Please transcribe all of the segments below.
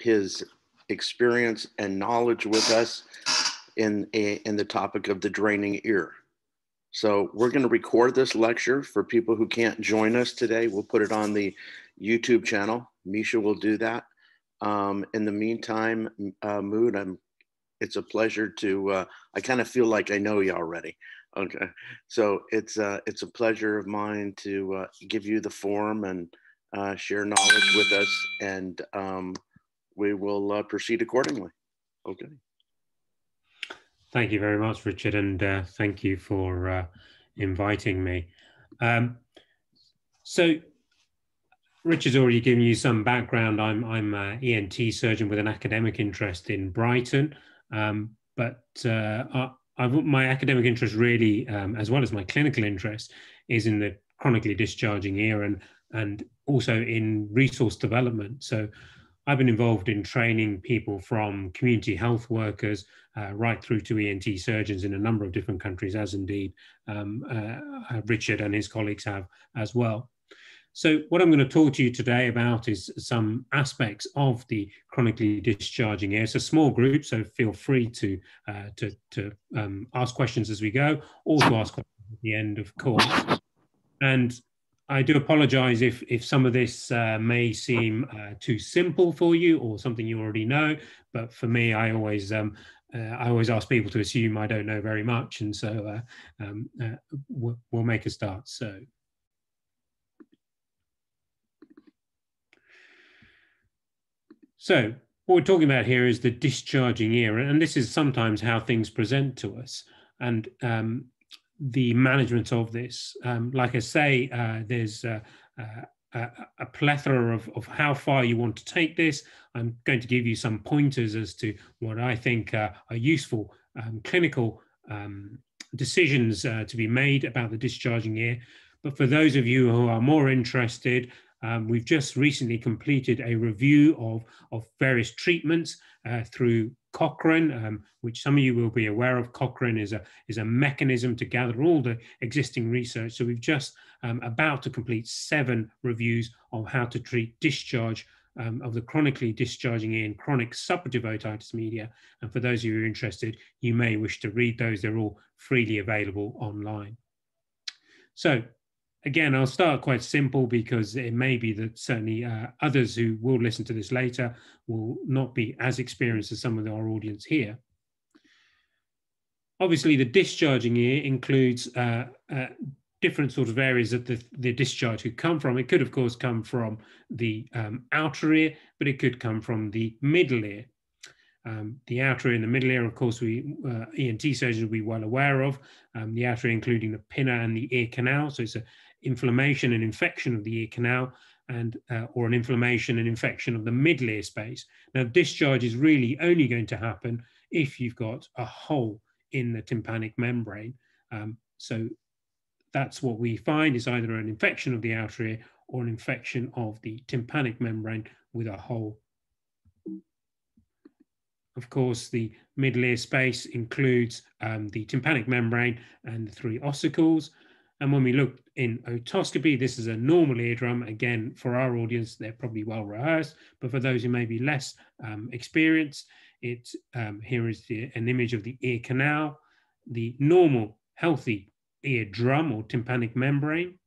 his experience and knowledge with us in, a, in the topic of the draining ear. So we're going to record this lecture for people who can't join us today. We'll put it on the YouTube channel. Misha will do that. Um, in the meantime, uh, Mood, I'm. It's a pleasure to. Uh, I kind of feel like I know you already. Okay, so it's uh, it's a pleasure of mine to uh, give you the form and uh, share knowledge with us, and um, we will uh, proceed accordingly. Okay. Thank you very much, Richard, and uh, thank you for uh, inviting me. Um, so, Richard's already given you some background. I'm I'm an ENT surgeon with an academic interest in Brighton, um, but uh, I, my academic interest really, um, as well as my clinical interest, is in the chronically discharging ear and and also in resource development. So I've been involved in training people from community health workers uh, right through to ENT surgeons in a number of different countries, as indeed um, uh, Richard and his colleagues have as well. So what I'm going to talk to you today about is some aspects of the chronically discharging ear. It's a small group, so feel free to uh, to, to um, ask questions as we go, or to ask questions at the end, of course. And I do apologize if, if some of this uh, may seem uh, too simple for you or something you already know, but for me, I always um, uh, I always ask people to assume I don't know very much, and so uh, um, uh, we'll, we'll make a start. So. So what we're talking about here is the discharging ear, and this is sometimes how things present to us. And um, the management of this. Um, like I say, uh, there's a, a, a plethora of, of, how far you want to take this. I'm going to give you some pointers as to what I think uh, are useful um, clinical um, decisions uh, to be made about the discharging ear. But for those of you who are more interested, um, we've just recently completed a review of, of various treatments uh, through Cochrane, um, which some of you will be aware of. Cochrane is a, is a mechanism to gather all the existing research. So we've just um, about to complete seven reviews of how to treat discharge um, of the chronically discharging in chronic suppurative otitis media. And for those of you who are interested, you may wish to read those. They're all freely available online. So again, I'll start quite simple because it may be that certainly uh, others who will listen to this later will not be as experienced as some of our audience here. Obviously, the discharging ear includes uh, uh, different sort of areas that the, the discharge could come from. It could, of course, come from the um, outer ear, but it could come from the middle ear. Um, the outer ear and the middle ear, of course, we uh, ENT surgeons will be well aware of. Um, the outer ear, including the pinna and the ear canal. So it's a inflammation and infection of the ear canal and uh, or an inflammation and infection of the middle ear space. Now, discharge is really only going to happen if you've got a hole in the tympanic membrane. Um, so that's what we find is either an infection of the outer ear or an infection of the tympanic membrane with a hole. Of course, the middle ear space includes um, the tympanic membrane and the three ossicles. And when we look in otoscopy, this is a normal eardrum. Again, for our audience, they're probably well rehearsed, but for those who may be less um, experienced, it, um, here is the, an image of the ear canal, the normal healthy eardrum or tympanic membrane,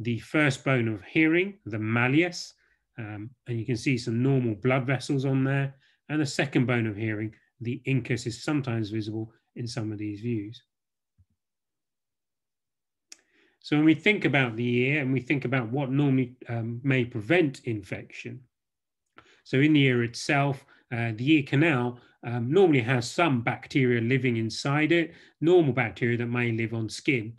the first bone of hearing, the malleus, um, and you can see some normal blood vessels on there, and the second bone of hearing, the incus is sometimes visible in some of these views. So when we think about the ear and we think about what normally um, may prevent infection, so in the ear itself, uh, the ear canal um, normally has some bacteria living inside it, normal bacteria that may live on skin.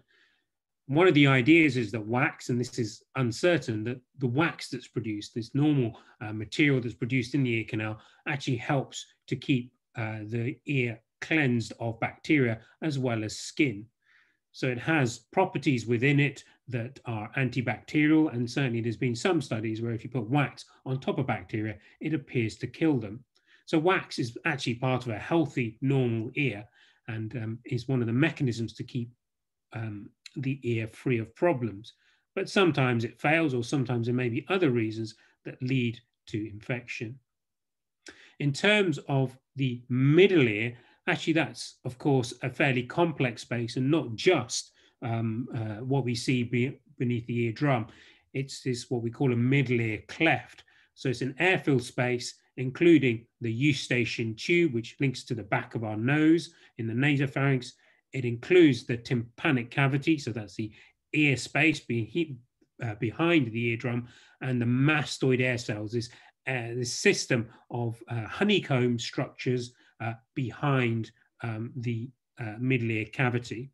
One of the ideas is that wax, and this is uncertain, that the wax that's produced, this normal uh, material that's produced in the ear canal, actually helps to keep uh, the ear cleansed of bacteria as well as skin. So it has properties within it that are antibacterial, and certainly there's been some studies where if you put wax on top of bacteria, it appears to kill them. So wax is actually part of a healthy, normal ear, and um, is one of the mechanisms to keep um, the ear free of problems. But sometimes it fails, or sometimes there may be other reasons that lead to infection. in terms of the middle ear, actually that's of course a fairly complex space and not just um, uh, what we see be beneath the eardrum. It's this what we call a middle ear cleft. So it's an air-filled space, including the eustachian tube, which links to the back of our nose in the nasopharynx. It includes the tympanic cavity, so that's the ear space be, uh, behind the eardrum, and the mastoid air cells, this, uh, this system of uh, honeycomb structures uh, behind um, the uh, middle ear cavity.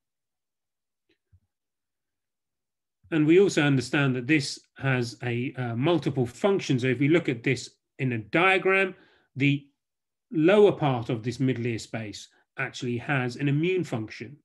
And we also understand that this has a uh, multiple functions. So if we look at this in a diagram, the lower part of this middle ear space actually has an immune function.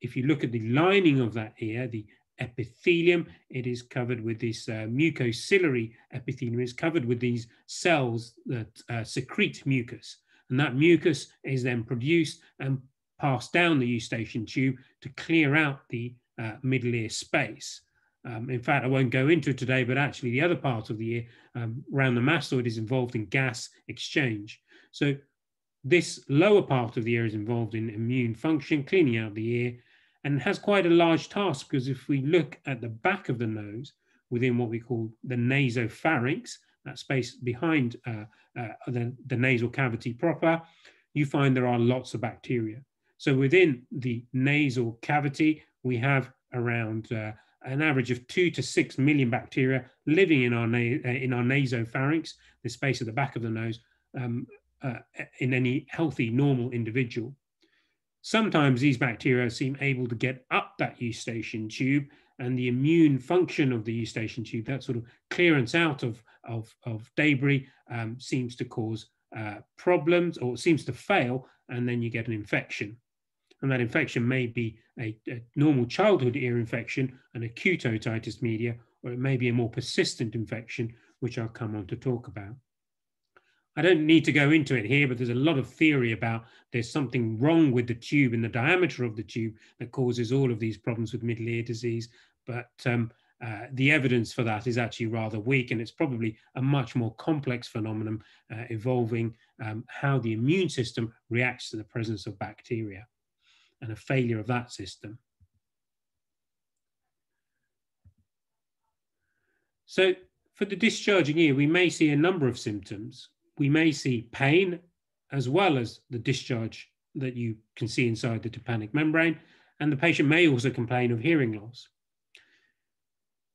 If you look at the lining of that ear, the epithelium, it is covered with this uh, mucociliary epithelium, is covered with these cells that uh, secrete mucus. And that mucus is then produced and passed down the eustachian tube to clear out the uh, middle ear space. Um, in fact, I won't go into it today, but actually the other part of the ear um, around the mastoid is involved in gas exchange. So this lower part of the ear is involved in immune function, cleaning out the ear, and has quite a large task because if we look at the back of the nose within what we call the nasopharynx, that space behind uh, uh, the, the nasal cavity proper, you find there are lots of bacteria. So within the nasal cavity, we have around uh, an average of two to six million bacteria living in our, uh, in our nasopharynx, the space at the back of the nose, um, uh, in any healthy, normal individual. Sometimes these bacteria seem able to get up that eustachian tube and the immune function of the eustachian tube, that sort of clearance out of, of, of debris um, seems to cause uh, problems or seems to fail, and then you get an infection and that infection may be a, a, normal childhood ear infection, an acute otitis media, or it may be a more persistent infection, which I'll come on to talk about. I don't need to go into it here, but there's a lot of theory about there's something wrong with the tube in the diameter of the tube that causes all of these problems with middle ear disease. But um, uh, the evidence for that is actually rather weak, and it's probably a much more complex phenomenon uh, involving um, how the immune system reacts to the presence of bacteria and a failure of that system. So for the discharging ear, we may see a number of symptoms. We may see pain as well as the discharge that you can see inside the tympanic membrane, and the patient may also complain of hearing loss.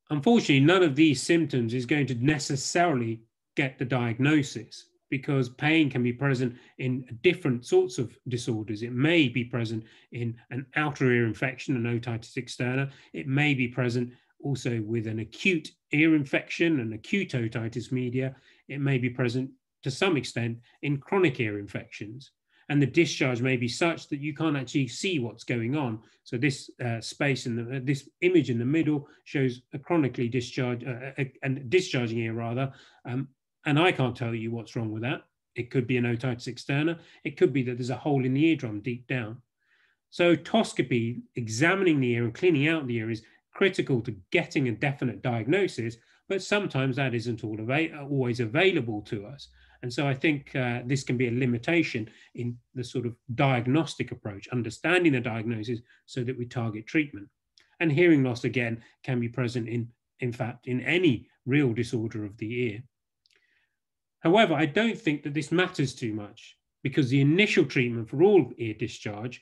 Unfortunately, none of these symptoms is going to necessarily get the diagnosis because pain can be present in different sorts of disorders. It may be present in an outer ear infection, an otitis externa. It may be present also with an acute ear infection, an acute otitis media. It may be present to some extent in chronic ear infections. And the discharge may be such that you can't actually see what's going on. So this uh, space in the, uh, this image in the middle shows a chronically discharged uh, and discharging ear rather, um, and I can't tell you what's wrong with that. It could be an otitis externa. It could be that there's a hole in the eardrum deep down. So otoscopy, examining the ear and cleaning out the ear is critical to getting a definite diagnosis, but sometimes that isn't all always available to us. And so I think uh, this can be a limitation in the sort of diagnostic approach, understanding the diagnosis so that we target treatment. And hearing loss, again, can be present in, in fact, in any real disorder of the ear. However, I don't think that this matters too much because the initial treatment for all ear discharge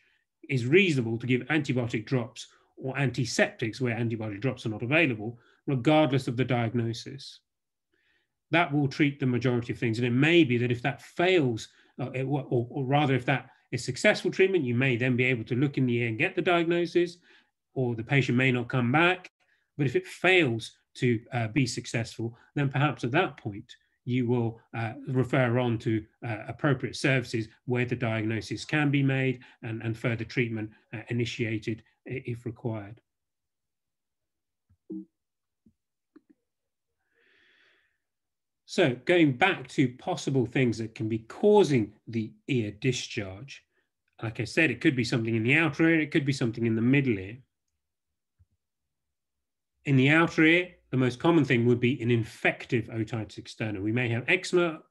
is reasonable to give antibiotic drops or antiseptics where antibiotic drops are not available, regardless of the diagnosis. That will treat the majority of things. And it may be that if that fails, uh, it, or, or, rather, if that is successful treatment, you may then be able to look in the ear and get the diagnosis, or the patient may not come back. But if it fails to uh, be successful, then perhaps at that point, you will uh, refer on to uh, appropriate services where the diagnosis can be made and, and further treatment uh, initiated if required. So going back to possible things that can be causing the ear discharge, like I said, it could be something in the outer ear, it could be something in the middle ear. In the outer ear, the most common thing would be an infective otitis externa. We may have eczema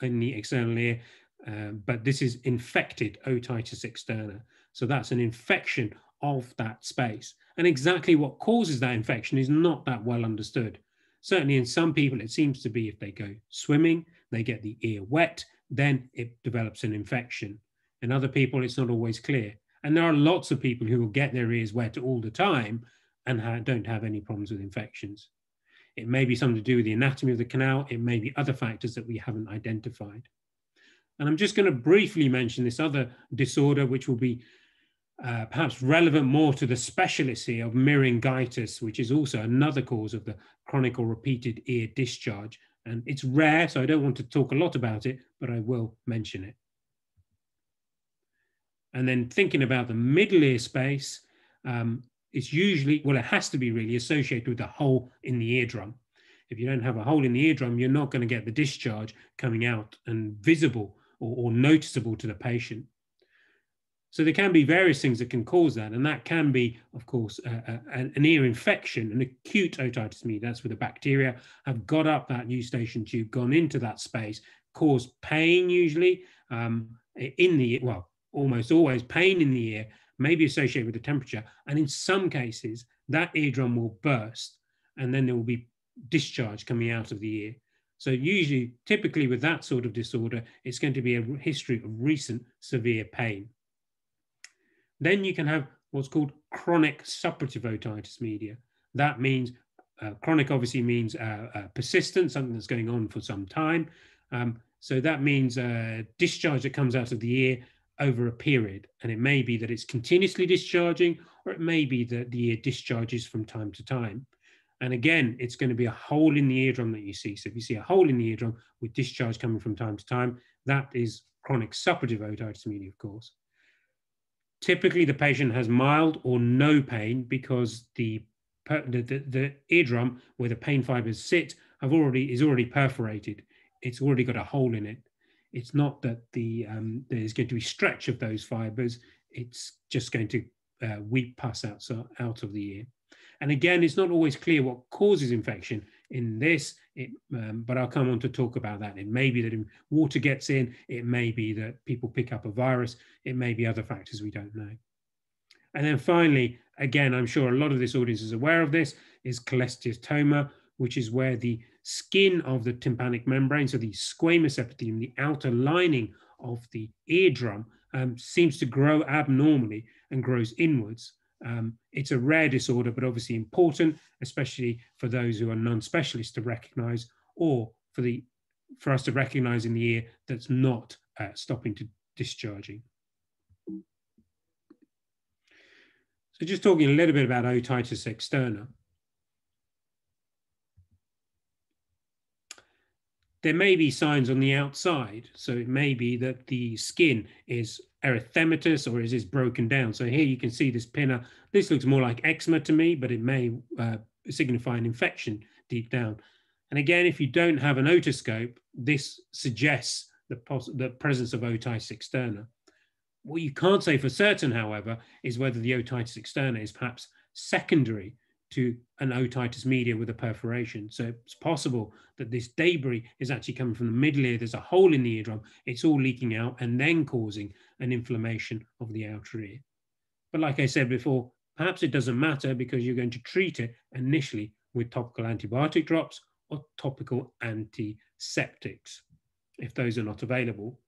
in the external ear, um, but this is infected otitis externa. So that's an infection of that space. And exactly what causes that infection is not that well understood. Certainly in some people, it seems to be if they go swimming, they get the ear wet, then it develops an infection. In other people, it's not always clear. And there are lots of people who will get their ears wet all the time and ha don't have any problems with infections. It may be something to do with the anatomy of the canal. It may be other factors that we haven't identified. And I'm just going to briefly mention this other disorder, which will be uh, perhaps relevant more to the specialty of myringitis, which is also another cause of the chronic or repeated ear discharge. And it's rare, so I don't want to talk a lot about it, but I will mention it. And then thinking about the middle ear space, um, it's usually, well, it has to be really associated with a hole in the eardrum. If you don't have a hole in the eardrum, you're not going to get the discharge coming out and visible or, or noticeable to the patient. So there can be various things that can cause that, and that can be, of course, an ear infection, an acute otitis media. That's where the bacteria have got up that eustachian tube, gone into that space, caused pain usually um, in the well, almost always pain in the ear, may be associated with the temperature, and in some cases that eardrum will burst, and then there will be discharge coming out of the ear. So usually, typically with that sort of disorder, it's going to be a history of recent severe pain. Then you can have what's called chronic suppurative otitis media. That means uh, chronic obviously means uh, uh, persistent, something that's going on for some time. Um, so that means uh, discharge that comes out of the ear over a period. And it may be that it's continuously discharging, or it may be that the ear discharges from time to time. And again, it's going to be a hole in the eardrum that you see. So if you see a hole in the eardrum with discharge coming from time to time, that is chronic suppurative otitis media, of course. Typically, the patient has mild or no pain because the, the, the, the eardrum where the pain fibers sit have already is already perforated. It's already got a hole in it. It's not that the um, there's going to be stretch of those fibers. It's just going to uh, weep pus out, so out of the ear. And again, it's not always clear what causes infection in this, it, um, but I'll come on to talk about that. It may be that water gets in, it may be that people pick up a virus, it may be other factors we don't know. And then finally, again, I'm sure a lot of this audience is aware of this, is cholesteatoma, which is where the skin of the tympanic membrane, so the squamous epithelium, the outer lining of the eardrum, um, seems to grow abnormally and grows inwards. Um, it's a rare disorder, but obviously important, especially for those who are non-specialists to recognize, or for the for us to recognize in the ear that's not uh, stopping to discharging. So just talking a little bit about otitis externa. There may be signs on the outside. So it may be that the skin is erythematous or is this broken down? So here you can see this pinna. This looks more like eczema to me, but it may uh, signify an infection deep down. And again, if you don't have an otoscope, this suggests the, the presence of otitis externa. What you can't say for certain, however, is whether the otitis externa is perhaps secondary to an otitis media with a perforation. So it's possible that this debris is actually coming from the middle ear. There's a hole in the eardrum. It's all leaking out and then causing an inflammation of the outer ear. But like I said before, perhaps it doesn't matter because you're going to treat it initially with topical antibiotic drops or topical antiseptics if those are not available.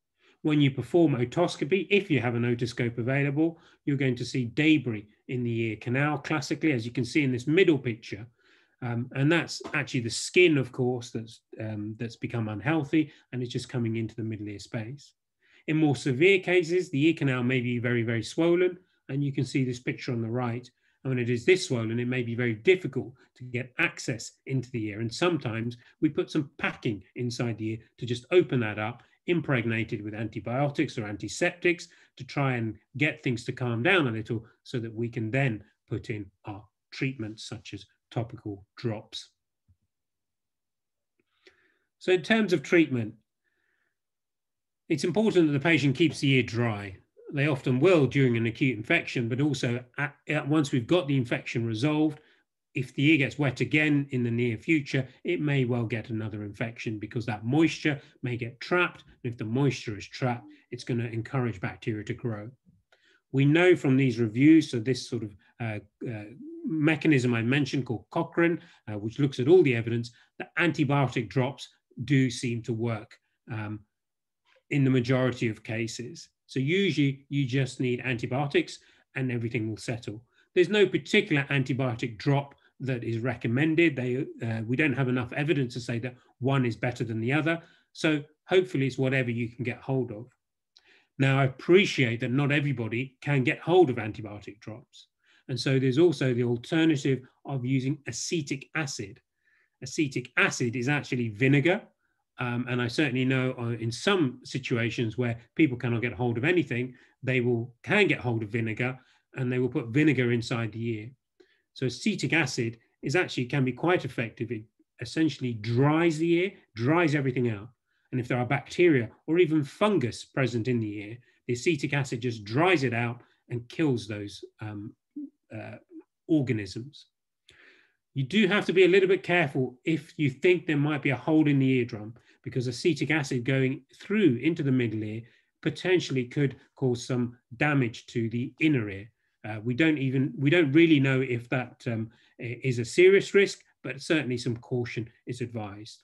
When you perform otoscopy, if you have an otoscope available, you're going to see debris in the ear canal classically, as you can see in this middle picture. Um, and that's actually the skin, of course, that's, um, that's become unhealthy and it's just coming into the middle ear space. In more severe cases, the ear canal may be very, very swollen, and you can see this picture on the right. And when it is this swollen, it may be very difficult to get access into the ear. And sometimes we put some packing inside the ear to just open that up, impregnated with antibiotics or antiseptics to try and get things to calm down a little so that we can then put in our treatments such as topical drops. So in terms of treatment, it's important that the patient keeps the ear dry. They often will during an acute infection, but also at, at once we've got the infection resolved, if the ear gets wet again in the near future, it may well get another infection because that moisture may get trapped. And if the moisture is trapped, it's going to encourage bacteria to grow. We know from these reviews, so this sort of uh, uh, mechanism I mentioned called Cochrane, uh, which looks at all the evidence, that antibiotic drops do seem to work um, in the majority of cases. So usually you just need antibiotics and everything will settle. There's no particular antibiotic drop that is recommended. They, uh, we don't have enough evidence to say that one is better than the other. So hopefully it's whatever you can get hold of. Now, I appreciate that not everybody can get hold of antibiotic drops. And so there's also the alternative of using acetic acid. Acetic acid is actually vinegar. Um, and I certainly know uh, in some situations where people cannot get hold of anything, they will can get hold of vinegar and they will put vinegar inside the ear. So acetic acid is actually can be quite effective. It essentially dries the ear, dries everything out. And if there are bacteria or even fungus present in the ear, the acetic acid just dries it out and kills those um, uh, organisms. You do have to be a little bit careful if you think there might be a hole in the eardrum because acetic acid going through into the middle ear potentially could cause some damage to the inner ear. Uh, we don't even we don't really know if that um, is a serious risk, but certainly some caution is advised.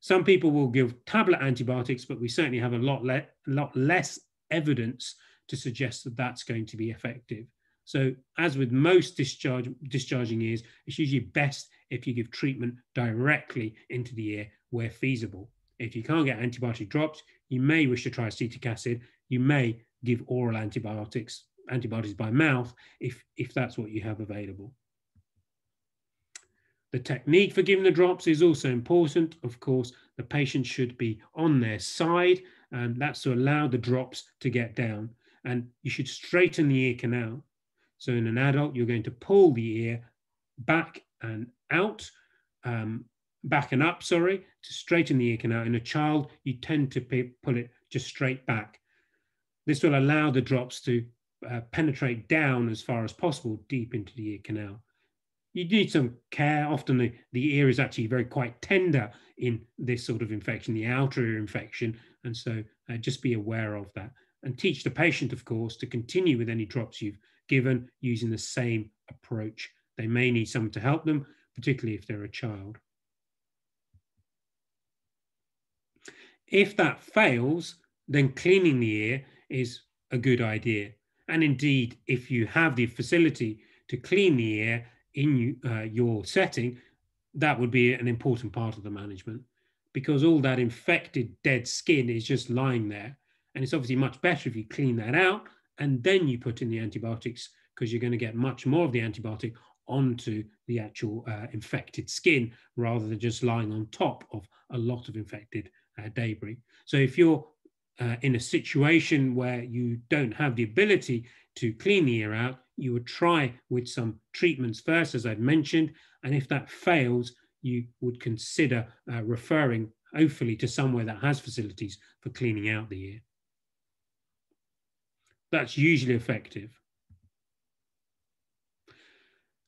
Some people will give tablet antibiotics, but we certainly have a lot, le lot less evidence to suggest that that's going to be effective. So as with most discharge, discharging ears, it's usually best if you give treatment directly into the ear where feasible. If you can't get antibiotic drops, you may wish to try acetic acid. You may give oral antibiotics, antibiotics by mouth if, if that's what you have available. The technique for giving the drops is also important. Of course, the patient should be on their side, and that's to allow the drops to get down. And you should straighten the ear canal. So in an adult, you're going to pull the ear back and out, um, back and up, sorry, to straighten the ear canal. In a child, you tend to pull it just straight back. This will allow the drops to uh, penetrate down as far as possible deep into the ear canal. You need some care. Often the, the ear is actually very quite tender in this sort of infection, the outer ear infection. And so uh, just be aware of that and teach the patient, of course, to continue with any drops you've given using the same approach. They may need someone to help them, particularly if they're a child. If that fails, then cleaning the ear is a good idea. And indeed, if you have the facility to clean the ear in uh, your setting, that would be an important part of the management because all that infected dead skin is just lying there. And it's obviously much better if you clean that out and then you put in the antibiotics because you're going to get much more of the antibiotic onto the actual uh, infected skin rather than just lying on top of a lot of infected uh, debris. So if you're uh, in a situation where you don't have the ability to clean the ear out, you would try with some treatments first, as I've mentioned. And if that fails, you would consider uh, referring, hopefully, to somewhere that has facilities for cleaning out the ear that's usually effective.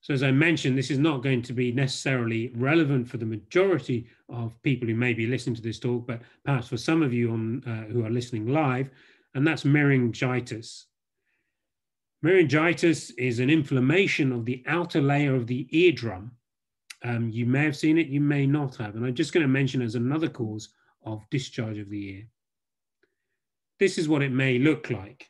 So as I mentioned, this is not going to be necessarily relevant for the majority of people who may be listening to this talk, but perhaps for some of you on, uh, who are listening live, and that's myringitis. Myringitis is an inflammation of the outer layer of the eardrum. Um, you may have seen it, you may not have. And I'm just going to mention as another cause of discharge of the ear. This is what it may look like.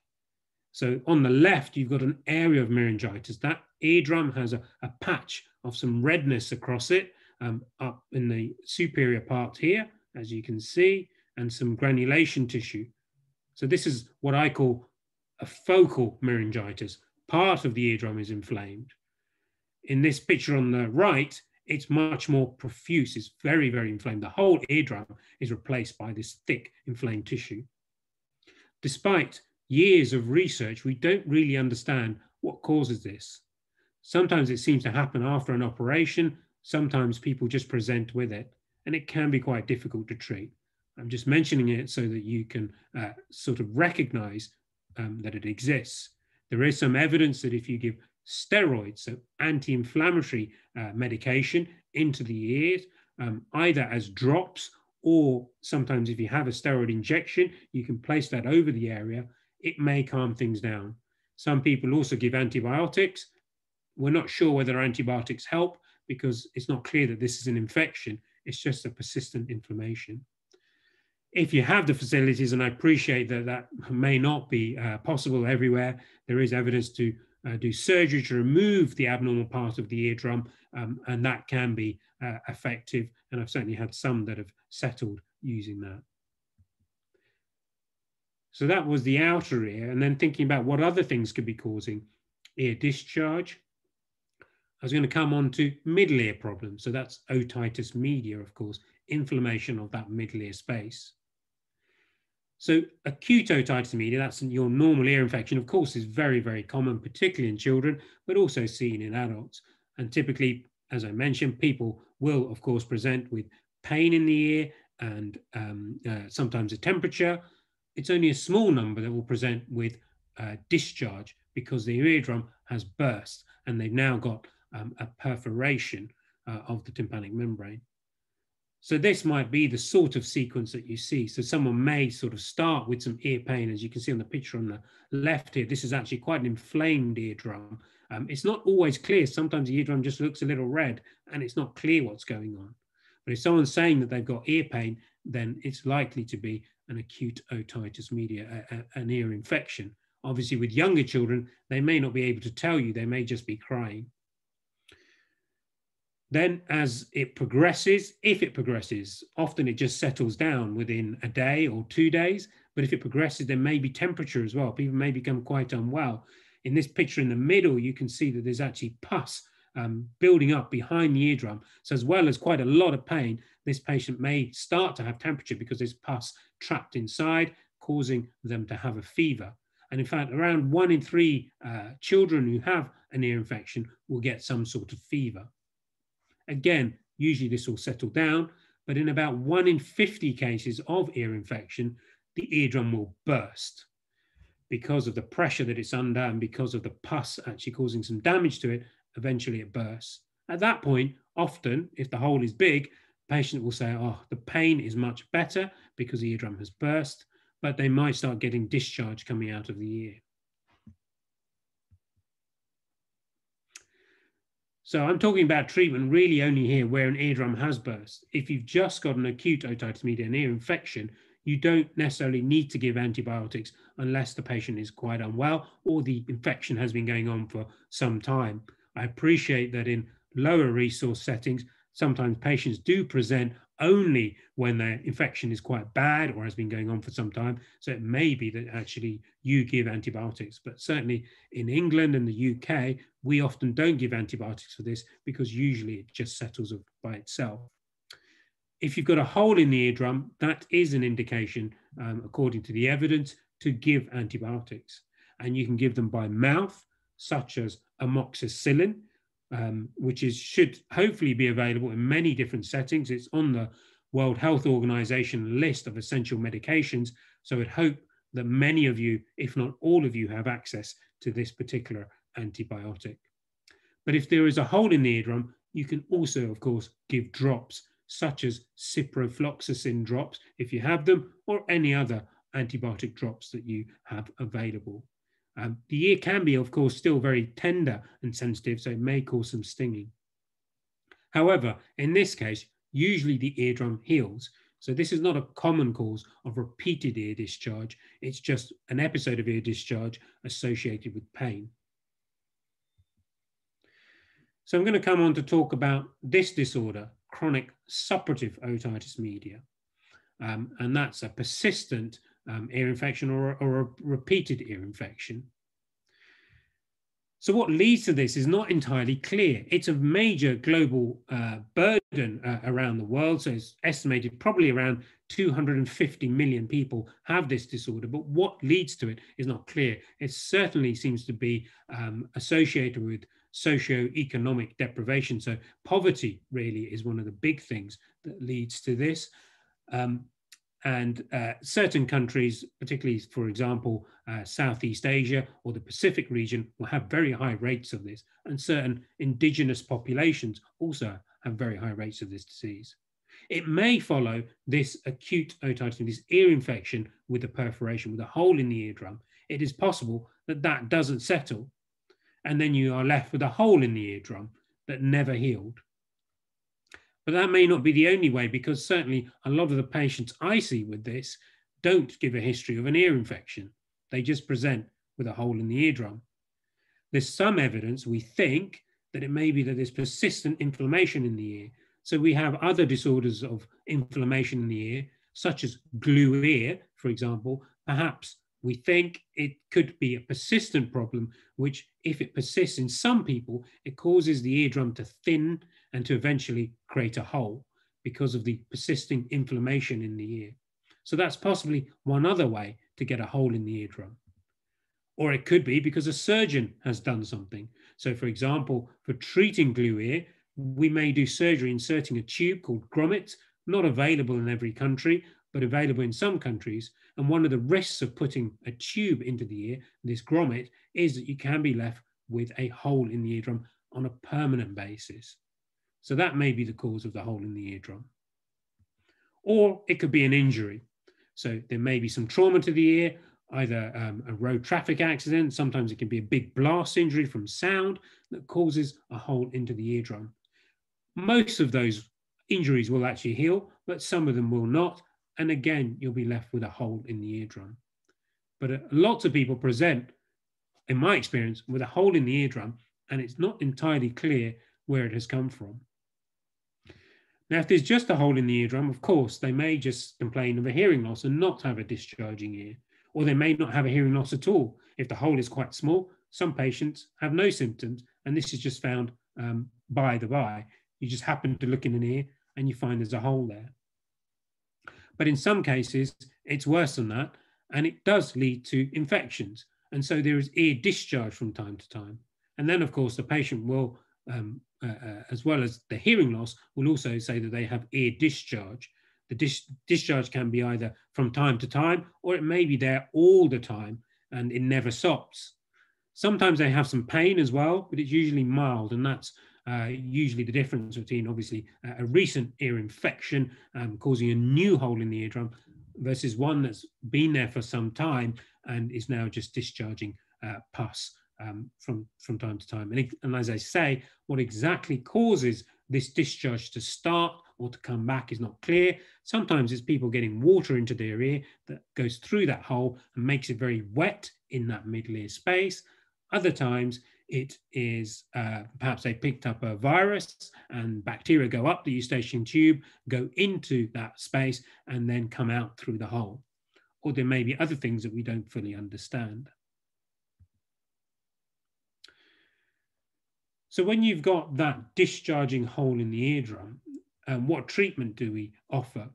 So on the left, you've got an area of myringitis. That eardrum has a, a patch of some redness across it um, up in the superior part here, as you can see, and some granulation tissue. So this is what I call a focal myringitis. Part of the eardrum is inflamed. In this picture on the right, it's much more profuse. It's very, very inflamed. The whole eardrum is replaced by this thick inflamed tissue. Despite years of research, we don't really understand what causes this. Sometimes it seems to happen after an operation. Sometimes people just present with it, and it can be quite difficult to treat. I'm just mentioning it so that you can uh, sort of recognize um, that it exists. There is some evidence that if you give steroids, so anti-inflammatory uh, medication into the ears, um, either as drops or sometimes if you have a steroid injection, you can place that over the area. It may calm things down. Some people also give antibiotics. We're not sure whether antibiotics help because it's not clear that this is an infection. It's just a persistent inflammation. If you have the facilities, and I appreciate that that may not be uh, possible everywhere, there is evidence to uh, do surgery to remove the abnormal part of the eardrum, um, and that can be uh, effective. And I've certainly had some that have settled using that. So that was the outer ear, and then thinking about what other things could be causing ear discharge. I was going to come on to middle ear problems. So that's otitis media, of course, inflammation of that middle ear space. So acute otitis media, that's your normal ear infection, of course, is very, very common, particularly in children, but also seen in adults. And typically, as I mentioned, people will, of course, present with pain in the ear and um, uh, sometimes a temperature. It's only a small number that will present with uh, discharge because the eardrum has burst and they've now got um, a perforation uh, of the tympanic membrane. So this might be the sort of sequence that you see. So someone may sort of start with some ear pain, as you can see on the picture on the left here. This is actually quite an inflamed eardrum. Um, it's not always clear. Sometimes the eardrum just looks a little red and it's not clear what's going on. But if someone's saying that they've got ear pain, then it's likely to be an acute otitis media, a, a, an ear infection. Obviously, with younger children, they may not be able to tell you, they may just be crying. Then, as it progresses, if it progresses, often it just settles down within a day or two days. But if it progresses, there may be temperature as well. People may become quite unwell. In this picture in the middle, you can see that there's actually pus um, building up behind the eardrum. So, as well as quite a lot of pain, this patient may start to have temperature because there's pus trapped inside, causing them to have a fever. And in fact, around one in three uh, children who have an ear infection will get some sort of fever. Again, usually this will settle down, but in about one in 50 cases of ear infection, the eardrum will burst because of the pressure that it's under and because of the pus actually causing some damage to it, eventually it bursts. At that point, often, if the hole is big, patient will say, oh, the pain is much better because the eardrum has burst, but they might start getting discharge coming out of the ear. So I'm talking about treatment really only here where an eardrum has burst. If you've just got an acute otitis media, an ear infection, you don't necessarily need to give antibiotics unless the patient is quite unwell or the infection has been going on for some time. I appreciate that in lower resource settings, sometimes patients do present only when their infection is quite bad or has been going on for some time. So it may be that actually you give antibiotics, but certainly in England and the UK, we often don't give antibiotics for this because usually it just settles by itself. If you've got a hole in the eardrum, that is an indication, um, according to the evidence, to give antibiotics. And you can give them by mouth, such as amoxicillin, um, which is should hopefully be available in many different settings. It's on the World Health Organization list of essential medications. So I'd hope that many of you, if not all of you, have access to this particular antibiotic. But if there is a hole in the eardrum, you can also, of course, give drops such as ciprofloxacin drops if you have them, or any other antibiotic drops that you have available. Um, the ear can be, of course, still very tender and sensitive, so it may cause some stinging. However, in this case, usually the eardrum heals. So this is not a common cause of repeated ear discharge. It's just an episode of ear discharge associated with pain. So I'm going to come on to talk about this disorder, chronic suppurative otitis media. Um, and that's a persistent um, ear infection or, or a repeated ear infection. So what leads to this is not entirely clear. It's a major global uh, burden uh, around the world. So it's estimated probably around 250 million people have this disorder, but what leads to it is not clear. It certainly seems to be um, associated with socio-economic deprivation. So poverty really is one of the big things that leads to this. Um, and uh, certain countries, particularly, for example, uh, Southeast Asia or the Pacific region, will have very high rates of this. And certain indigenous populations also have very high rates of this disease. It may follow this acute otitis, this ear infection with a perforation, with a hole in the eardrum. It is possible that that doesn't settle. And then you are left with a hole in the eardrum that never healed. But that may not be the only way because certainly a lot of the patients I see with this don't give a history of an ear infection. They just present with a hole in the eardrum. There's some evidence, we think, that it may be that there's persistent inflammation in the ear. So we have other disorders of inflammation in the ear, such as glue ear, for example. Perhaps we think it could be a persistent problem, which, if it persists in some people, it causes the eardrum to thin and to eventually create a hole because of the persisting inflammation in the ear. So that's possibly one other way to get a hole in the eardrum. Or it could be because a surgeon has done something. So, for example, for treating glue ear, we may do surgery inserting a tube called grommet, not available in every country, but available in some countries. And one of the risks of putting a tube into the ear, this grommet, is that you can be left with a hole in the eardrum on a permanent basis. So that may be the cause of the hole in the eardrum. Or it could be an injury. So there may be some trauma to the ear, either um, a road traffic accident, sometimes it can be a big blast injury from sound that causes a hole into the eardrum. Most of those injuries will actually heal, but some of them will not. And again, you'll be left with a hole in the eardrum. But uh, lots of people present, in my experience, with a hole in the eardrum, and it's not entirely clear where it has come from. Now, if there's just a hole in the eardrum, of course, they may just complain of a hearing loss and not have a discharging ear, or they may not have a hearing loss at all. If the hole is quite small, some patients have no symptoms, and this is just found um, by the by. You just happen to look in an ear and you find there's a hole there. But in some cases, it's worse than that, and it does lead to infections. And so there is ear discharge from time to time. And then, of course, the patient will um, uh, as well as the hearing loss, will also say that they have ear discharge. The dis discharge can be either from time to time or it may be there all the time and it never stops. Sometimes they have some pain as well, but it's usually mild, and that's uh, usually the difference between obviously a recent ear infection um, causing a new hole in the eardrum versus one that's been there for some time and is now just discharging uh, pus um, from, from time to time. And, and as I say, what exactly causes this discharge to start or to come back is not clear. Sometimes it's people getting water into their ear that goes through that hole and makes it very wet in that middle ear space. Other times it is uh, perhaps they picked up a virus and bacteria go up the eustachian tube, go into that space, and then come out through the hole. Or there may be other things that we don't fully understand. So when you've got that discharging hole in the eardrum, um, what treatment do we offer?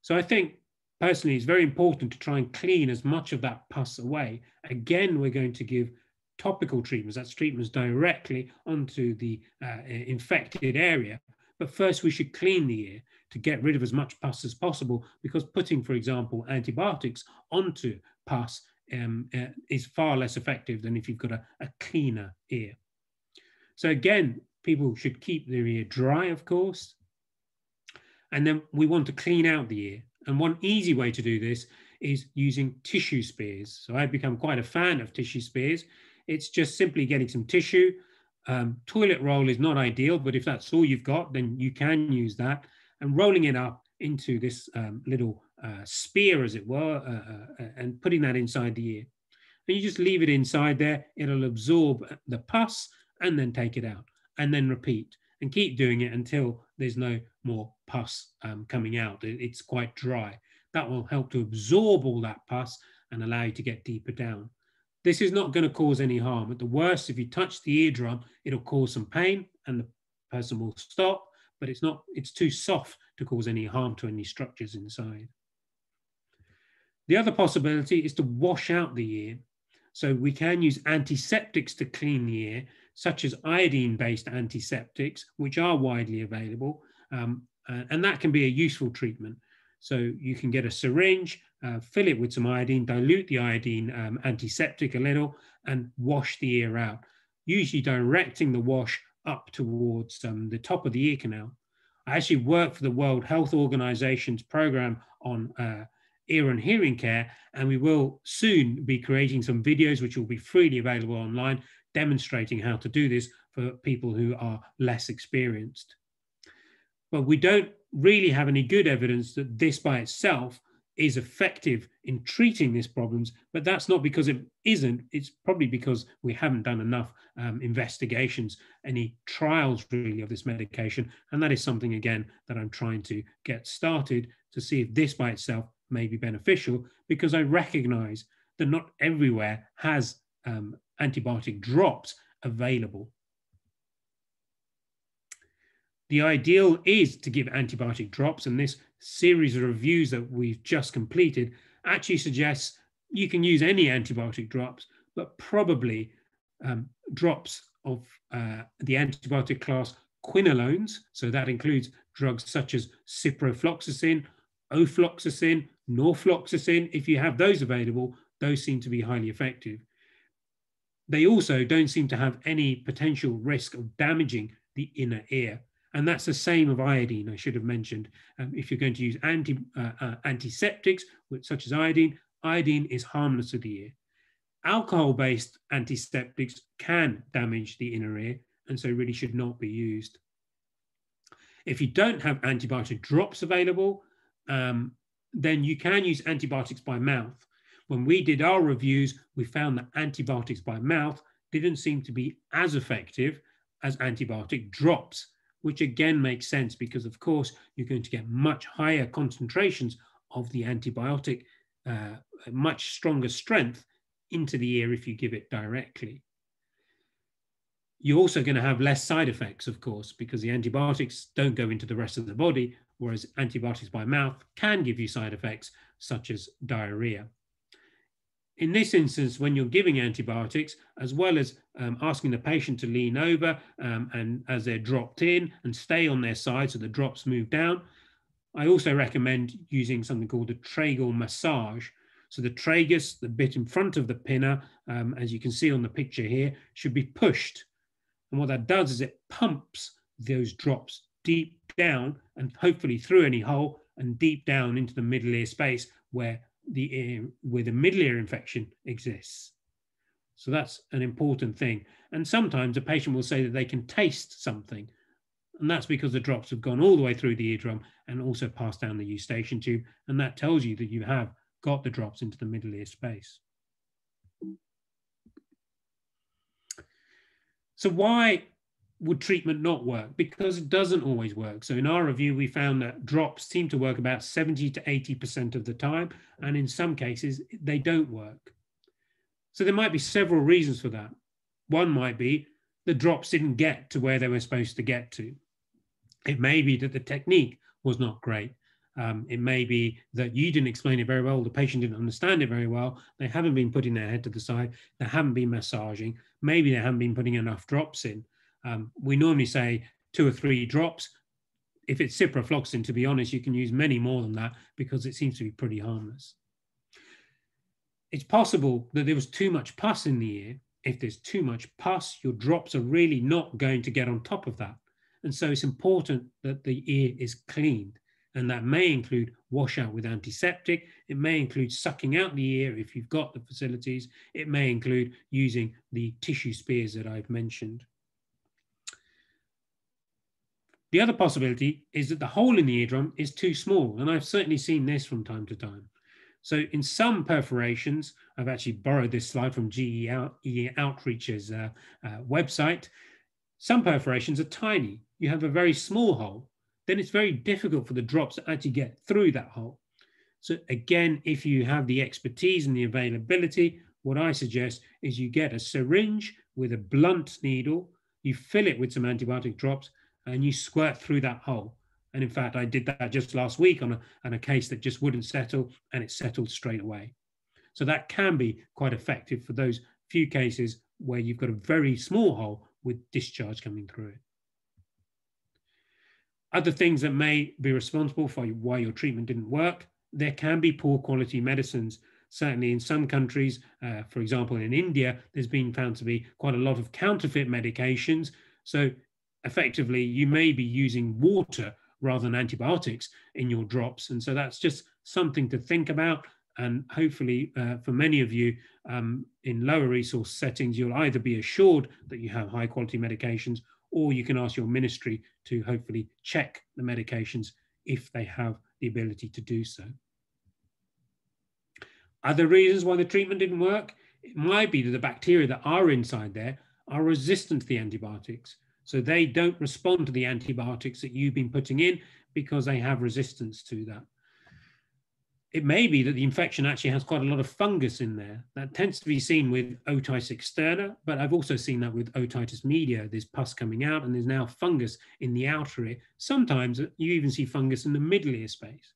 So I think personally it's very important to try and clean as much of that pus away. Again, we're going to give topical treatments, that's treatments directly onto the uh, infected area. But first we should clean the ear to get rid of as much pus as possible because putting, for example, antibiotics onto pus um, uh, is far less effective than if you've got a, a cleaner ear. So again, people should keep their ear dry, of course. And then we want to clean out the ear. And one easy way to do this is using tissue spears. So I've become quite a fan of tissue spears. It's just simply getting some tissue. Um, toilet roll is not ideal, but if that's all you've got, then you can use that. And rolling it up into this um, little uh, spear, as it were, uh, uh, and putting that inside the ear. And you just leave it inside there. It'll absorb the pus and then take it out and then repeat and keep doing it until there's no more pus um, coming out. It, it's quite dry. That will help to absorb all that pus and allow you to get deeper down. This is not going to cause any harm. At the worst, if you touch the eardrum, it'll cause some pain and the person will stop, but it's not, it's too soft to cause any harm to any structures inside. The other possibility is to wash out the ear. So we can use antiseptics to clean the ear, such as iodine-based antiseptics, which are widely available, um, uh, and that can be a useful treatment. So you can get a syringe, uh, fill it with some iodine, dilute the iodine um, antiseptic a little, and wash the ear out, usually directing the wash up towards um, the top of the ear canal. I actually work for the World Health Organization's program on uh, ear and hearing care, and we will soon be creating some videos which will be freely available online demonstrating how to do this for people who are less experienced. But we don't really have any good evidence that this by itself is effective in treating these problems, but that's not because it isn't. It's probably because we haven't done enough um, investigations, any trials really of this medication. And that is something, again, that I'm trying to get started to see if this by itself may be beneficial, because I recognize that not everywhere has um, antibiotic drops available. The ideal is to give antibiotic drops, and this series of reviews that we've just completed actually suggests you can use any antibiotic drops, but probably um, drops of uh, the antibiotic class quinolones. So that includes drugs such as ciprofloxacin, ofloxacin, norfloxacin. If you have those available, those seem to be highly effective. They also don't seem to have any potential risk of damaging the inner ear. And that's the same of iodine, I should have mentioned. Um, if you're going to use anti, uh, uh, antiseptics, such as iodine, iodine is harmless to the ear. Alcohol-based antiseptics can damage the inner ear, and so really should not be used. If you don't have antibiotic drops available, um, then you can use antibiotics by mouth. When we did our reviews, we found that antibiotics by mouth didn't seem to be as effective as antibiotic drops which again makes sense because, of course, you're going to get much higher concentrations of the antibiotic, uh, much stronger strength into the ear if you give it directly. You're also going to have less side effects, of course, because the antibiotics don't go into the rest of the body, whereas antibiotics by mouth can give you side effects such as diarrhea in this instance, when you're giving antibiotics, as well as um, asking the patient to lean over um, and as they're dropped in and stay on their side so the drops move down, I also recommend using something called a tragal massage. So the tragus, the bit in front of the pinna, um, as you can see on the picture here, should be pushed. And what that does is it pumps those drops deep down and hopefully through any hole and deep down into the middle ear space where the ear where the middle ear infection exists. So that's an important thing. And sometimes a patient will say that they can taste something. And that's because the drops have gone all the way through the eardrum and also passed down the eustachian tube. And that tells you that you have got the drops into the middle ear space. So why would treatment not work? Because it doesn't always work. So in our review, we found that drops seem to work about 70 to 80% of the time. And in some cases, they don't work. So there might be several reasons for that. One might be the drops didn't get to where they were supposed to get to. It may be that the technique was not great. Um, it may be that you didn't explain it very well, the patient didn't understand it very well, they haven't been putting their head to the side, they haven't been massaging, maybe they haven't been putting enough drops in. Um, we normally say two or three drops. If it's ciprofloxacin, to be honest, you can use many more than that because it seems to be pretty harmless. It's possible that there was too much pus in the ear. If there's too much pus, your drops are really not going to get on top of that. And so it's important that the ear is cleaned. And that may include washout with antiseptic. It may include sucking out the ear if you've got the facilities. It may include using the tissue spears that I've mentioned. The other possibility is that the hole in the eardrum is too small, and I've certainly seen this from time to time. So in some perforations, I've actually borrowed this slide from GE Outreach's uh, uh, website. Some perforations are tiny. You have a very small hole. Then it's very difficult for the drops to actually get through that hole. So again, if you have the expertise and the availability, what I suggest is you get a syringe with a blunt needle, you fill it with some antibiotic drops, and you squirt through that hole. And in fact, I did that just last week on a, on a case that just wouldn't settle and it settled straight away. So that can be quite effective for those few cases where you've got a very small hole with discharge coming through it. Other things that may be responsible for why your treatment didn't work, there can be poor quality medicines. Certainly in some countries, uh, for example, in India, there's been found to be quite a lot of counterfeit medications. So effectively, you may be using water rather than antibiotics in your drops. And so that's just something to think about. And hopefully, uh, for many of you um, in lower resource settings, you'll either be assured that you have high quality medications or you can ask your ministry to hopefully check the medications if they have the ability to do so. Other reasons why the treatment didn't work, it might be that the bacteria that are inside there are resistant to the antibiotics. So they don't respond to the antibiotics that you've been putting in because they have resistance to that it may be that the infection actually has quite a lot of fungus in there. That tends to be seen with otitis externa, but I've also seen that with otitis media. There's pus coming out and there's now fungus in the outer ear. Sometimes you even see fungus in the middle ear space.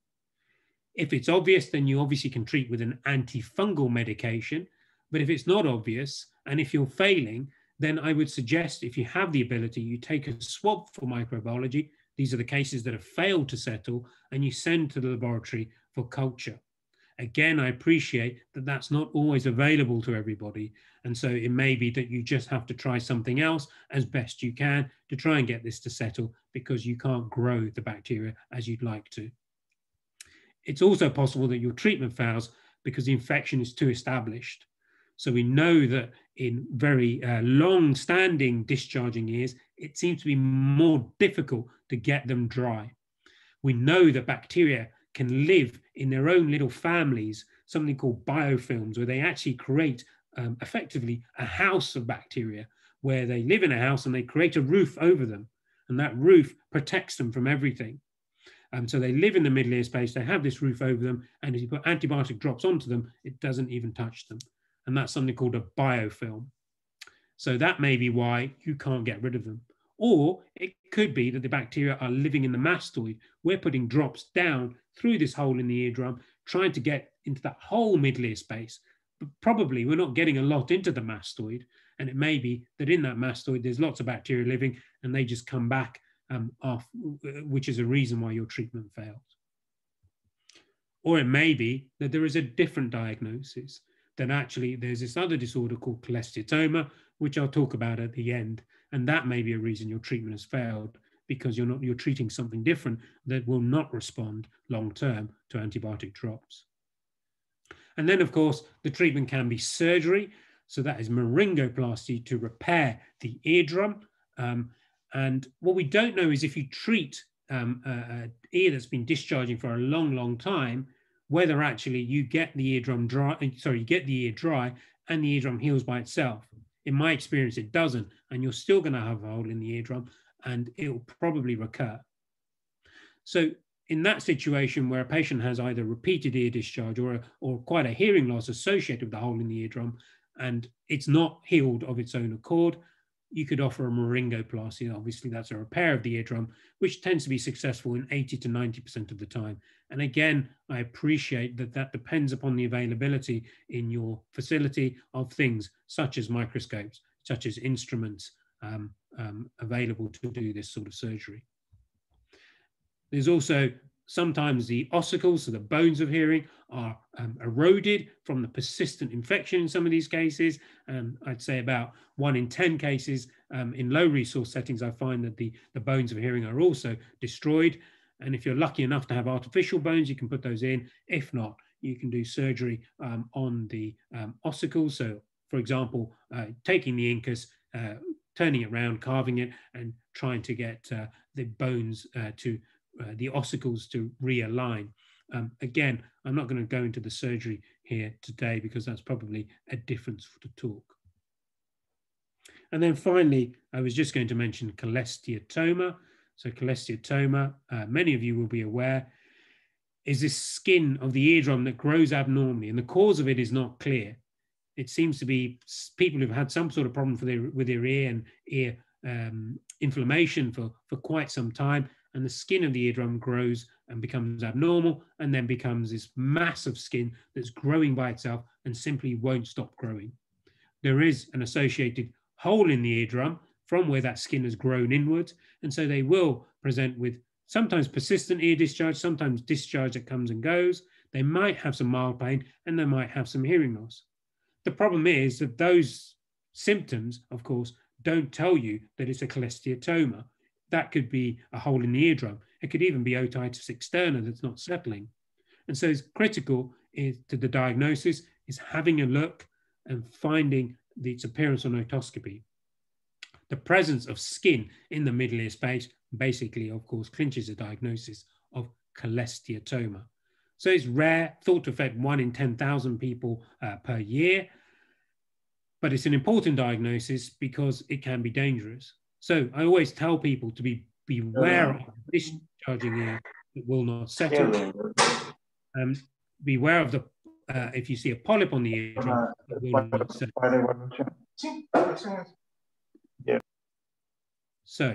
If it's obvious, then you obviously can treat with an antifungal medication. But if it's not obvious and if you're failing, then I would suggest if you have the ability, you take a swab for microbiology. These are the cases that have failed to settle, and you send to the laboratory for culture. Again, I appreciate that that's not always available to everybody. And so it may be that you just have to try something else as best you can to try and get this to settle because you can't grow the bacteria as you'd like to. It's also possible that your treatment fails because the infection is too established. So we know that in very uh, long standing discharging ears, it seems to be more difficult to get them dry. We know that bacteria can live in their own little families, something called biofilms, where they actually create um, effectively a house of bacteria, where they live in a house and they create a roof over them. And that roof protects them from everything. Um, so they live in the middle ear space, they have this roof over them, and if you put antibiotic drops onto them, it doesn't even touch them. And that's something called a biofilm. So that may be why you can't get rid of them. Or it could be that the bacteria are living in the mastoid. We're putting drops down through this hole in the eardrum, trying to get into that whole middle ear space. But probably we're not getting a lot into the mastoid. And it may be that in that mastoid, there's lots of bacteria living and they just come back um, off, which is a reason why your treatment failed. Or it may be that there is a different diagnosis, that actually there's this other disorder called cholesteatoma, which I'll talk about at the end. And that may be a reason your treatment has failed because you're not you're treating something different that will not respond long term to antibiotic drops. And then, of course, the treatment can be surgery. So that is myringoplasty to repair the eardrum. Um, and what we don't know is if you treat um, an ear that's been discharging for a long, long time, whether actually you get the eardrum dry, sorry, you get the ear dry and the eardrum heals by itself. In my experience, it doesn't, and you're still going to have a hole in the eardrum, and it will probably recur. So in that situation where a patient has either repeated ear discharge or, a, or quite a hearing loss associated with the hole in the eardrum, and it's not healed of its own accord, you could offer a myringoplasty. Obviously, that's a repair of the eardrum, which tends to be successful in 80 to 90% of the time. And again, I appreciate that that depends upon the availability in your facility of things such as microscopes, such as instruments, um, um, available to do this sort of surgery. There's also sometimes the ossicles, so the bones of hearing, are um, eroded from the persistent infection in some of these cases. Um, I'd say about one in 10 cases um, in low resource settings, I find that the, the bones of hearing are also destroyed. And if you're lucky enough to have artificial bones, you can put those in. If not, you can do surgery um, on the um, ossicles. So, for example, uh, taking the incus, uh, turning it around, carving it, and trying to get uh, the bones uh, to uh, the ossicles to realign. Um, again, I'm not going to go into the surgery here today because that's probably a difference to talk. And then finally, I was just going to mention cholesteatoma. So cholesteatoma, uh, many of you will be aware, is this skin of the eardrum that grows abnormally, and the cause of it is not clear it seems to be people who've had some sort of problem their, with their ear and ear um, inflammation for, for quite some time. And the skin of the eardrum grows and becomes abnormal and then becomes this massive skin that's growing by itself and simply won't stop growing. There is an associated hole in the eardrum from where that skin has grown inwards. And so they will present with sometimes persistent ear discharge, sometimes discharge that comes and goes. They might have some mild pain and they might have some hearing loss. The problem is that those symptoms, of course, don't tell you that it's a cholesteatoma. That could be a hole in the eardrum. It could even be otitis externa that's not settling. And so it's critical is to the diagnosis is having a look and finding its appearance on otoscopy. The presence of skin in the middle ear space basically, of course, clinches a diagnosis of cholesteatoma. So it's rare, thought to affect one in 10,000 people uh, per year, but it's an important diagnosis because it can be dangerous. So I always tell people to be beware of discharging ear that will not settle. Um, beware of the uh, if you see a polyp on the eardrum, yeah. So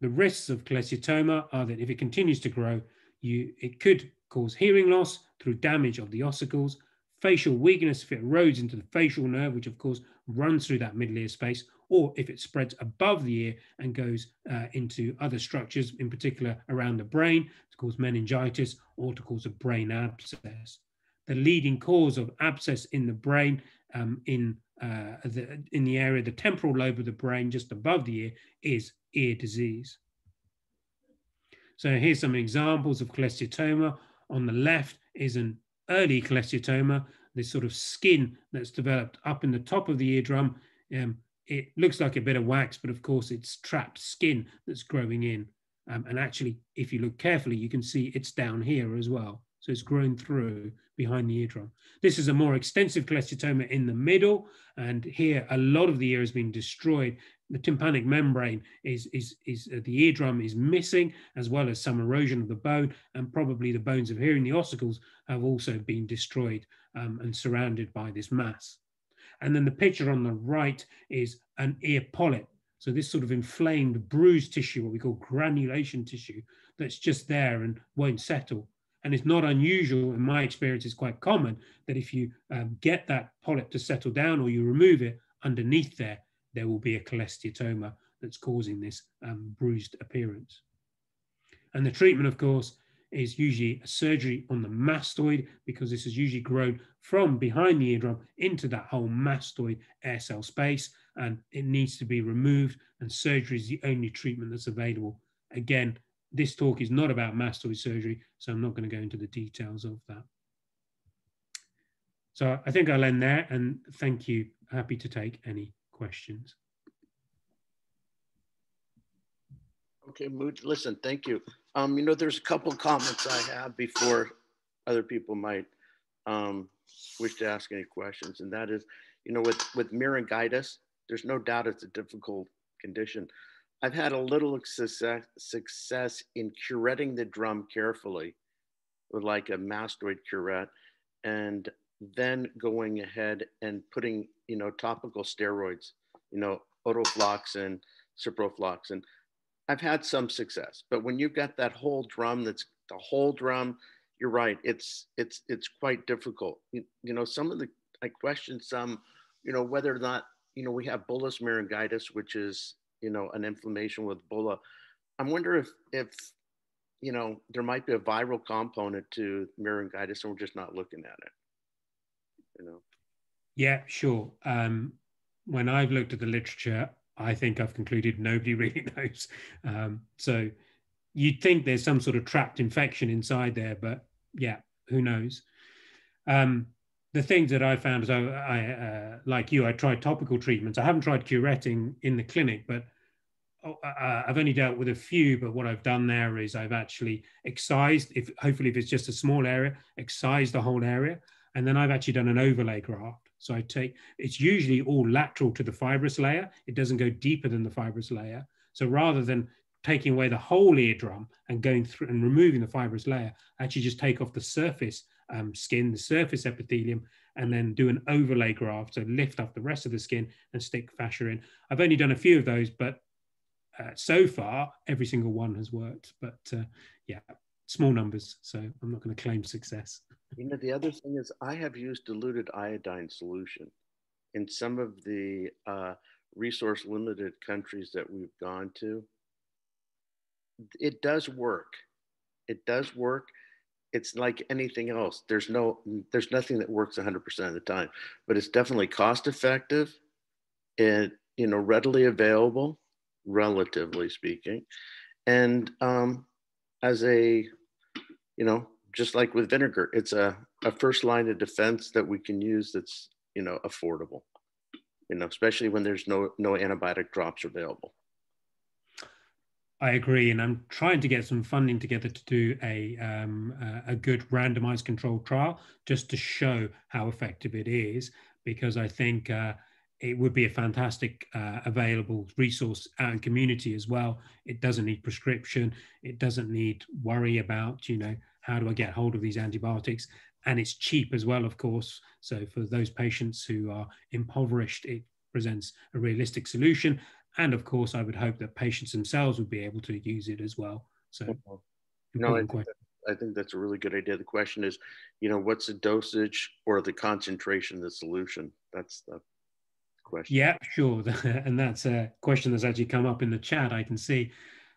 the risks of cholesteatoma are that if it continues to grow, you it could cause hearing loss through damage of the ossicles, facial weakness if it erodes into the facial nerve, which of course runs through that middle ear space, or if it spreads above the ear and goes uh, into other structures, in particular around the brain, to cause meningitis or to cause a brain abscess. The leading cause of abscess in the brain um, in, uh, the, in the area, the temporal lobe of the brain just above the ear is ear disease. So here's some examples of cholesteatoma. On the left is an early cholesteatoma, this sort of skin that's developed up in the top of the eardrum. Um, it looks like a bit of wax, but of course it's trapped skin that's growing in. Um, and actually, if you look carefully, you can see it's down here as well. So it's grown through behind the eardrum. This is a more extensive cholesteatoma in the middle. And here, a lot of the ear has been destroyed. The tympanic membrane is, is, is uh, the eardrum is missing, as well as some erosion of the bone. And probably the bones of hearing, the ossicles, have also been destroyed um, and surrounded by this mass. And then the picture on the right is an ear polyp. So this sort of inflamed bruised tissue, what we call granulation tissue, that's just there and won't settle. And it's not unusual, in my experience, it's quite common that if you um, get that polyp to settle down or you remove it, underneath there, there will be a cholesteatoma that's causing this um, bruised appearance. And the treatment, of course, is usually a surgery on the mastoid because this is usually grown from behind the eardrum into that whole mastoid air cell space and it needs to be removed and surgery is the only treatment that's available. Again, this talk is not about mastoid surgery, so I'm not going to go into the details of that. So I think I'll end there and thank you. Happy to take any questions. Okay, Mood, listen, thank you. Um, you know, there's a couple comments I have before other people might um, wish to ask any questions, and that is, you know, with with Myringitis, there's no doubt it's a difficult condition. I've had a little success, success in curetting the drum carefully with like a mastoid curette and then going ahead and putting, you know, topical steroids, you know, otofloxacin, ciprofloxacin, I've had some success, but when you've got that whole drum, that's the whole drum, you're right. It's it's it's quite difficult. You, you know, some of the I question some, you know, whether or not you know we have bullous myringitis, which is you know an inflammation with bulla. I wonder if if you know there might be a viral component to myringitis, and we're just not looking at it. You know. Yeah, sure. Um, when I've looked at the literature, I think I've concluded nobody really knows. Um, so you'd think there's some sort of trapped infection inside there, but yeah, who knows? Um, the things that I found is I, I uh, like you, I tried topical treatments. I haven't tried curetting in the clinic, but oh, uh, uh, I've only dealt with a few. But what I've done there is I've actually excised, if hopefully if it's just a small area, excised the whole area, and then I've actually done an overlay graft. So I take, it's usually all lateral to the fibrous layer. It doesn't go deeper than the fibrous layer. So rather than taking away the whole eardrum and going through and removing the fibrous layer, I actually just take off the surface um, skin, the surface epithelium, and then do an overlay graft. So lift up the rest of the skin and stick fascia in. I've only done a few of those, but uh, so far, every single one has worked. But uh, yeah, small numbers. So I'm not going to claim success. You know, the other thing is I have used diluted iodine solution in some of the uh, resource limited countries that we've gone to. it does work. It does work. It's like anything else. There's no, there's nothing that works 100% of the time, but it's definitely cost effective and, you know, readily available, relatively speaking. And um, as a, you know, just like with vinegar, it's a, a first line of defense that we can use that's, you know, affordable, you know, especially when there's no, no antibiotic drops available. I agree, and I'm trying to get some funding together to do a um, a good randomized controlled trial just to show how effective it is, because I think uh, it would be a fantastic uh, available resource out in community as well. It doesn't need prescription. It doesn't need worry about you know how do I get hold of these antibiotics, and it's cheap as well, of course. So for those patients who are impoverished, it presents a realistic solution and of course, I would hope that patients themselves would be able to use it as well. So, mm-hmm. no, I think, that, I think that's a really good idea. The question is, you know, what's the dosage or the concentration of the solution? That's the question. Yeah, sure. and that's a question that's actually come up in the chat. I can see.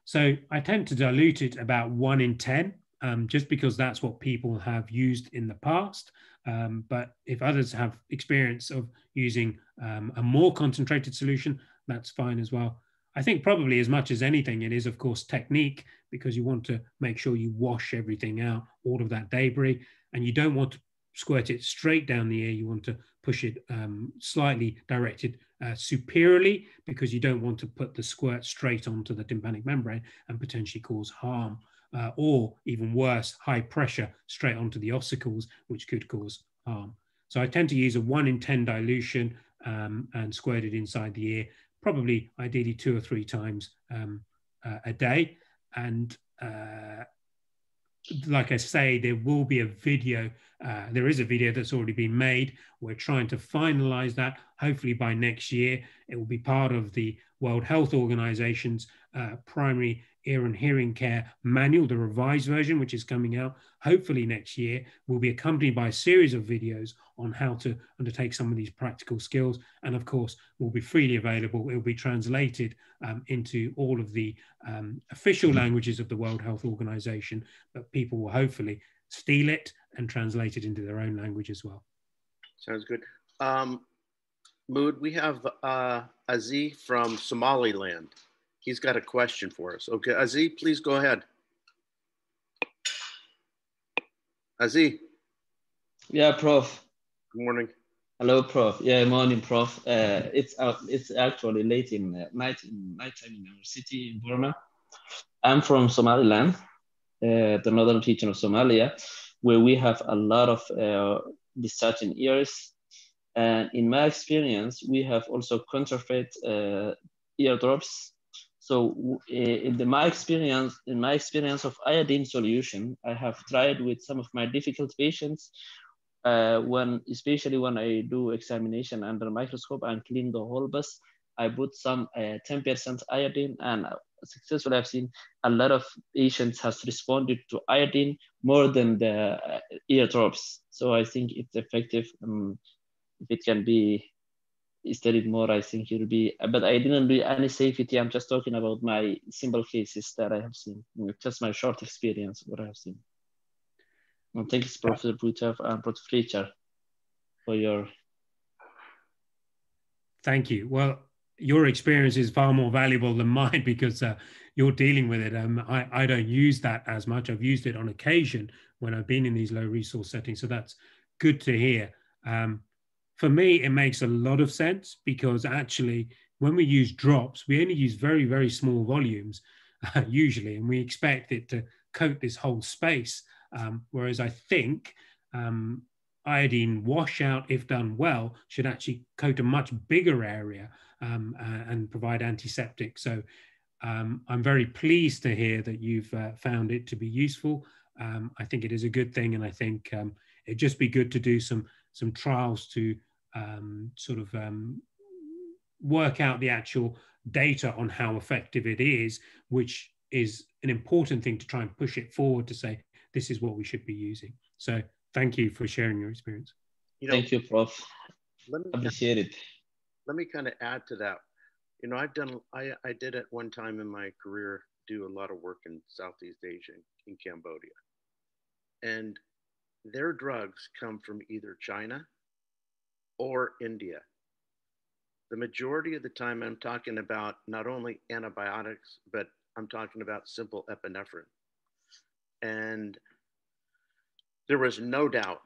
So I tend to dilute it about one in 10, um, just because that's what people have used in the past. Um, but if others have experience of using um, a more concentrated solution, that's fine as well. I think probably as much as anything, it is of course technique because you want to make sure you wash everything out, all of that debris, and you don't want to squirt it straight down the ear. You want to push it um, slightly directed uh, superiorly because you don't want to put the squirt straight onto the tympanic membrane and potentially cause harm. Uh, or even worse, high pressure straight onto the ossicles, which could cause harm. So I tend to use a one in 10 dilution um, and squirt it inside the ear probably ideally two or three times um, uh, a day. And uh, like I say, there will be a video. Uh, there is a video that's already been made. We're trying to finalize that. Hopefully by next year, it will be part of the World Health Organization's uh, primary ear and hearing care manual, the revised version, which is coming out hopefully next year, will be accompanied by a series of videos on how to undertake some of these practical skills. And of course, will be freely available. It will be translated um, into all of the um, official languages of the World Health Organization, but people will hopefully steal it and translate it into their own language as well. Sounds good. Um, Mood, we have uh, Aziz from Somaliland he's got a question for us. Okay, Aziz, please go ahead. Aziz. Yeah, Prof. Good morning. Hello, Prof. Yeah, morning, Prof. Uh, it's uh, it's actually late in uh, night in night time in our city in Burao. I'm from Somaliland, uh, the northern region of Somalia, where we have a lot of uh, discharging ears. And in my experience, we have also counterfeit uh, eardrops so in the, my experience, in my experience of iodine solution, I have tried with some of my difficult patients uh, when, especially when I do examination under microscope and clean the whole bus, I put some 10% uh, iodine and successfully I've seen a lot of patients has responded to iodine more than the uh, eardrops. So I think it's effective um, if it can be studied more, I think it'll be, but I didn't do any safety. I'm just talking about my simple cases that I have seen, just my short experience, what I have seen. And thanks, Professor Bhutta and Professor Fletcher for your. Thank you. Well, your experience is far more valuable than mine because uh, you're dealing with it. Um, I, I don't use that as much. I've used it on occasion when I've been in these low resource settings. So that's good to hear. Um, for me, it makes a lot of sense because actually, when we use drops, we only use very, very small volumes uh, usually, and we expect it to coat this whole space. Um, whereas I think um, iodine washout, if done well, should actually coat a much bigger area um, uh, and provide antiseptic. So um, I'm very pleased to hear that you've uh, found it to be useful. Um, I think it is a good thing, and I think um, it'd just be good to do some some trials to um, sort of um, work out the actual data on how effective it is, which is an important thing to try and push it forward to say this is what we should be using. So thank you for sharing your experience. You know, thank you, Prof. Let me, Appreciate it. Let me kind of add to that. You know, I've done, I, I did at one time in my career do a lot of work in Southeast Asia, in Cambodia. And their drugs come from either China or India. The majority of the time, I'm talking about not only antibiotics, but I'm talking about simple epinephrine. And there was no doubt,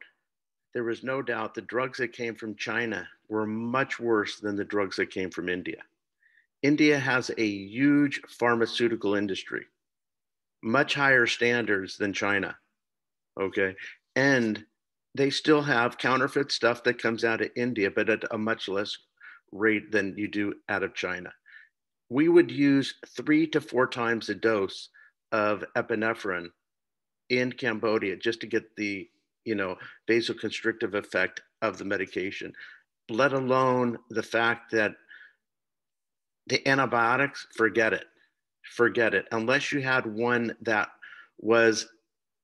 there was no doubt the drugs that came from China were much worse than the drugs that came from India. India has a huge pharmaceutical industry, much higher standards than China. Okay. And they still have counterfeit stuff that comes out of India, but at a much less rate than you do out of China. We would use three to four times the dose of epinephrine in Cambodia just to get the, you know, vasoconstrictive effect of the medication, let alone the fact that the antibiotics, forget it. Forget it. Unless you had one that was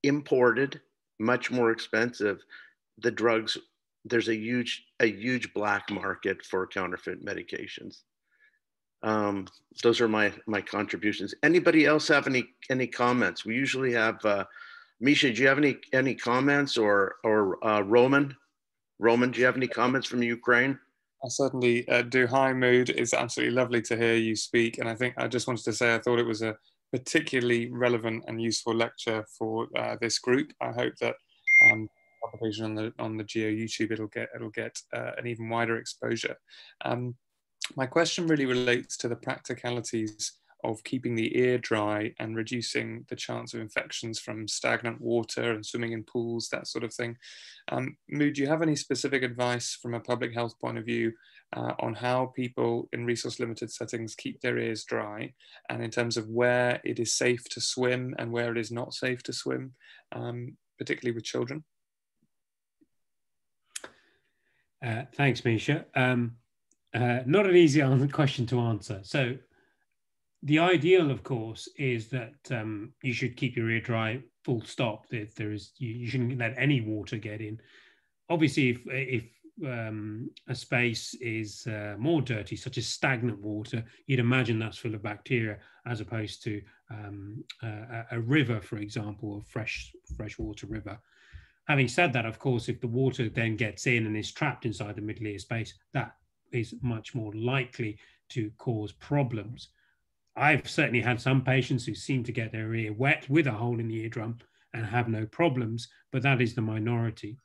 imported, much more expensive, the drugs, there's a huge, a huge black market for counterfeit medications. Um, those are my my contributions. Anybody else have any any comments? We usually have uh, Misha. Do you have any any comments or or uh, Roman? Roman, do you have any comments from Ukraine? I certainly uh, do. Hi, Mood. It's absolutely lovely to hear you speak. And I think I just wanted to say I thought it was a particularly relevant and useful lecture for uh, this group. I hope that um, on the on the Geo YouTube it'll get it'll get uh, an even wider exposure. Um, my question really relates to the practicalities of keeping the ear dry and reducing the chance of infections from stagnant water and swimming in pools, that sort of thing. Um, do you have any specific advice from a public health point of view uh, on how people in resource limited settings keep their ears dry and in terms of where it is safe to swim and where it is not safe to swim, um, particularly with children? Uh, thanks, Misha. Um, uh, not an easy question to answer. So the ideal, of course, is that um, you should keep your ear dry, full stop. If there is, you, you shouldn't let any water get in. Obviously, if if um, a space is uh, more dirty, such as stagnant water, you'd imagine that's full of bacteria, as opposed to um, a, a, river, for example, a fresh freshwater river. Having said that, of course, if the water then gets in and is trapped inside the middle ear space, that is much more likely to cause problems. I've certainly had some patients who seem to get their ear wet with a hole in the eardrum and have no problems, but that is the minority.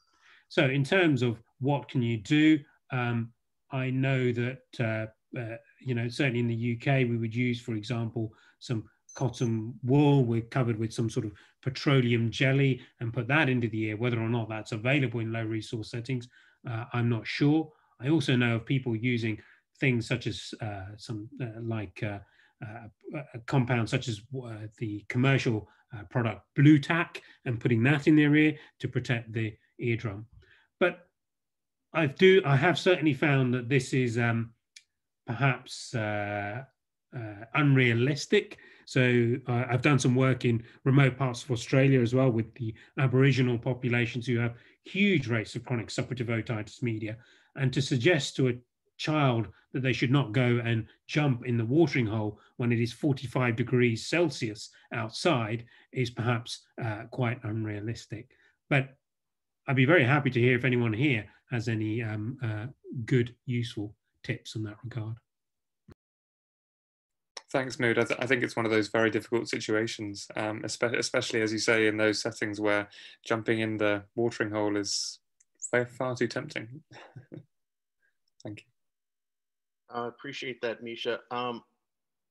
So, in terms of what can you do, um, I know that uh, uh, you know certainly in the UK we would use, for example, some cotton wool we're covered with some sort of petroleum jelly and put that into the ear. Whether or not that's available in low resource settings, uh, I'm not sure. I also know of people using things such as uh, some uh, like uh, uh, a compound such as uh, the commercial product Blu Tack and putting that in their ear to protect the eardrum. But I do I have certainly found that this is um, perhaps uh, uh, unrealistic. So uh, I've done some work in remote parts of Australia as well with the Aboriginal populations who have huge rates of chronic suppurative otitis media, and to suggest to a child that they should not go and jump in the watering hole when it is 45 degrees Celsius outside is perhaps uh, quite unrealistic. But I'd be very happy to hear if anyone here has any um, uh, good, useful tips in that regard. Thanks, Mood. I, th I, think it's one of those very difficult situations, um, especially, especially as you say, in those settings where jumping in the watering hole is far, far too tempting. Thank you. I appreciate that, Misha. Um,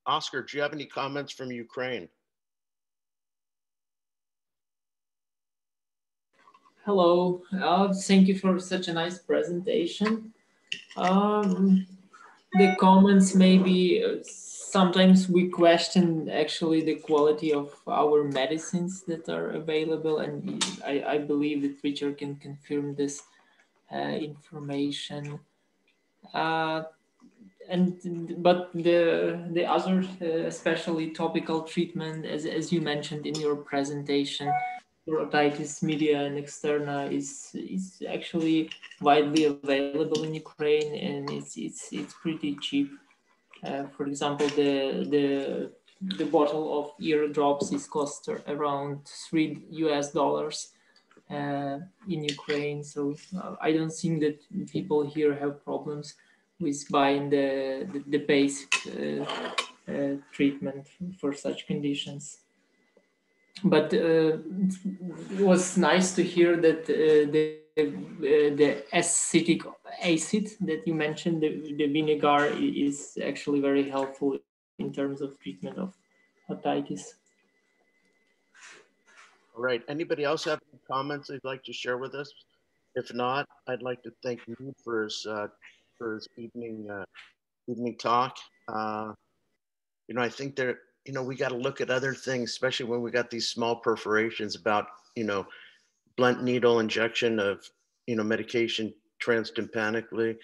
Oscar, do you have any comments from Ukraine? Hello, uh, thank you for such a nice presentation. Um, the comments maybe uh, sometimes we question actually the quality of our medicines that are available and I, I believe that Richard can confirm this uh, information. Uh, and but the the other uh, especially topical treatment as, as you mentioned in your presentation otitis media and externa is is actually widely available in Ukraine and it's it's it's pretty cheap. Uh, for example, the the the bottle of ear drops is cost around three US dollars uh, in Ukraine. So uh, I don't think that people here have problems with buying the, the, the basic uh, uh treatment for such conditions. But uh, it was nice to hear that uh, the, the acetic acid that you mentioned, the, the vinegar is actually very helpful in terms of treatment of otitis. All right. Anybody else have any comments they'd like to share with us? If not, I'd like to thank you for his uh, for his evening uh, evening talk. Uh, you know, I think there. You know, we got to look at other things, especially when we got these small perforations about you know blunt needle injection of you know medication transtympanically.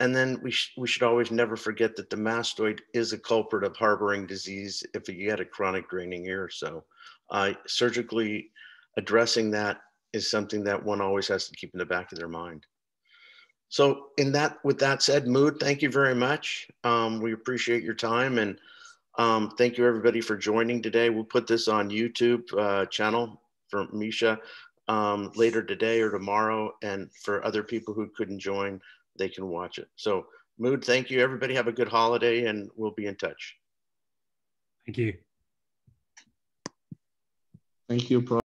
And then we, sh- we should always never forget that the mastoid is a culprit of harboring disease if you had a chronic draining ear. So uh, surgically addressing that is something that one always has to keep in the back of their mind. So in that, with that said, Mood, thank you very much. Um, we appreciate your time and um, thank you everybody for joining today. We'll put this on YouTube uh, channel for Misha um, later today or tomorrow. And for other people who couldn't join, they can watch it. So Mood, thank you. Everybody have a good holiday and we'll be in touch. Thank you. Thank you, Prof.